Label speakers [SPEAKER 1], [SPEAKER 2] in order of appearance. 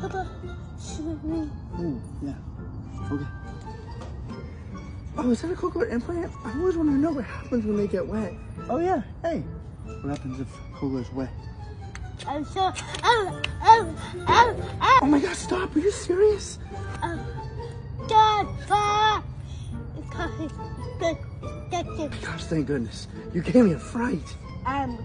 [SPEAKER 1] Papa, me.
[SPEAKER 2] Mm, yeah. Okay. Oh, is that a cochlear implant? I always want to know what happens when they get wet. Oh, yeah. Hey, what happens if cochlear's wet?
[SPEAKER 1] I'm so. Oh, oh, oh, oh,
[SPEAKER 2] Oh my god, stop. Are you serious?
[SPEAKER 1] oh. God, Papa. It's
[SPEAKER 2] Gosh, thank goodness. You gave me a fright.
[SPEAKER 1] Um,